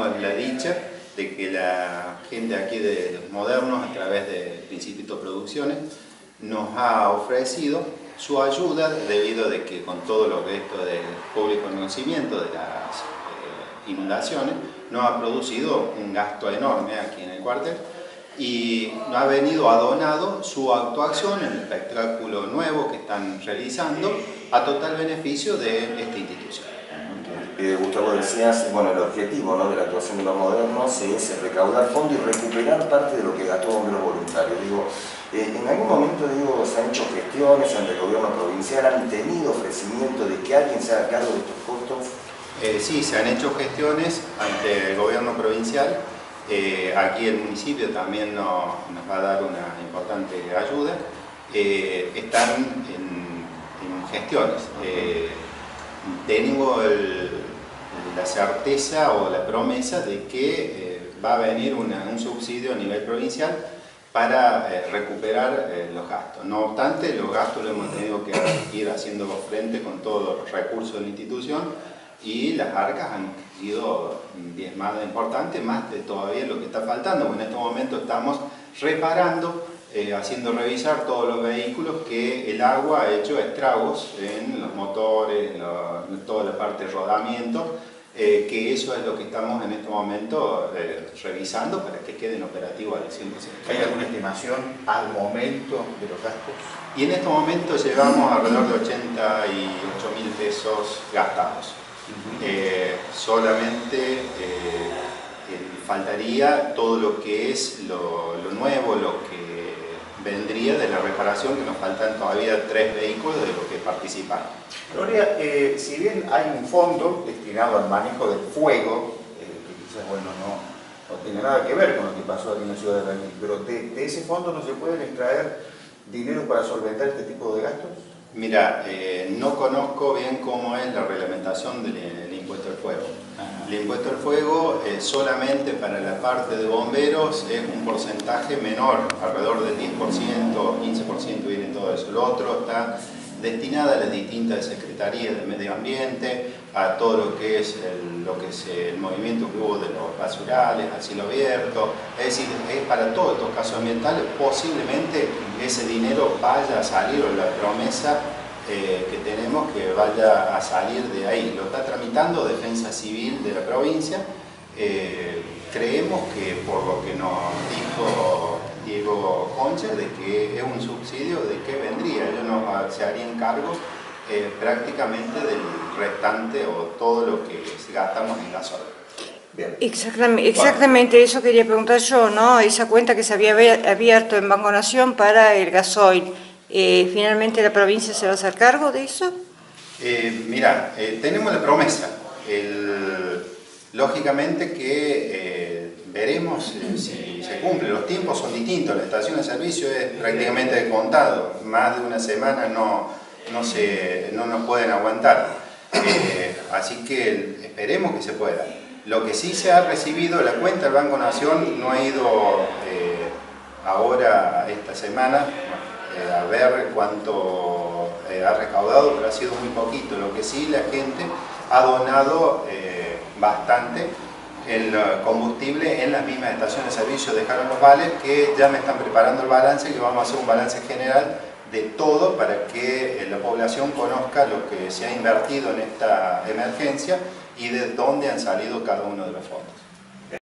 la dicha de que la gente aquí de los modernos, a través de Principito Producciones, nos ha ofrecido su ayuda debido a que con todo lo que esto del público conocimiento de las eh, inundaciones, nos ha producido un gasto enorme aquí en el cuartel y nos ha venido adonado su actuación en el espectáculo nuevo que están realizando a total beneficio de esta institución. Eh, Gustavo, decías, bueno, el objetivo de la actuación de los modernos es recaudar fondos y recuperar parte de lo que gastó los voluntarios. Digo, eh, en algún momento digo, se han hecho gestiones ante el gobierno provincial, han tenido ofrecimiento de que alguien se haga cargo de estos costos. Eh, sí, se han hecho gestiones ante el gobierno provincial. aquí el municipio también nos, va a dar una importante ayuda. están en, en gestiones tengo la certeza o la promesa de que eh, va a venir un subsidio a nivel provincial para eh, recuperar eh, los gastos. No obstante, los gastos los hemos tenido que ir haciendo frente con todos los recursos de la institución y las arcas han sido diezmadas importantes, más de todavía lo que está faltando, en este momento estamos reparando eh, haciendo revisar todos los vehículos que el agua ha hecho estragos en los motores, en, toda la parte de rodamiento, eh, que eso es lo que estamos en este momento eh, revisando para que queden operativos al 100%. ¿Hay alguna estimación al momento de los gastos? Y en este momento llevamos alrededor de 88 mil pesos gastados. solamente faltaría todo lo que es lo, lo nuevo, lo que vendría de la reparación, que nos faltan todavía tres vehículos de los que participaron. Gloria, eh, si bien hay un fondo destinado al manejo del fuego, eh, que quizás bueno, no, no, tiene nada que ver con lo que pasó aquí en la ciudad de Berlín, pero de, ese fondo no se pueden extraer dinero para solventar este tipo de gastos? Mira, eh, no conozco bien cómo es la reglamentación del impuesto al fuego. El impuesto al fuego eh, solamente para la parte de bomberos es un porcentaje menor, alrededor del 10%, 15% viene todo eso. Lo otro está destinado a las distintas secretarías de medio ambiente, a todo lo que es el, lo que es el movimiento que hubo de los basurales, al cielo abierto, es decir, es para todos estos casos ambientales, posiblemente ese dinero vaya a salir o la promesa eh, que tenemos que vaya a salir de ahí. Lo está tramitando Defensa Civil de la provincia. Eh, creemos que por lo que nos dijo Diego Concha, de que es un subsidio de que vendría, ellos nos se harían cargo eh, prácticamente del restante o todo lo que gastamos en gasolina. Exactamente, exactamente eso quería preguntar yo, ¿no? Esa cuenta que se había abierto en Banco Nación para el gasoil. Eh, ¿Finalmente la provincia se va a hacer cargo de eso? Eh, mira, eh, tenemos la promesa. lógicamente que veremos si se cumple. Los tiempos son distintos, la estación de servicio es prácticamente contado. Más de una semana no, no, se, no nos pueden aguantar. así que esperemos que se pueda. Lo que sí se ha recibido, la cuenta del Banco Nación no ha ido ahora esta semana, eh, a ver cuánto eh, ha recaudado, pero ha sido muy poquito. Lo que sí la gente ha donado eh, bastante el combustible en las mismas estaciones de servicio, dejaron los vales que ya me están preparando el balance, que vamos a hacer un balance general de todo para que la población conozca lo que se ha invertido en esta emergencia y de dónde han salido cada uno de los fondos.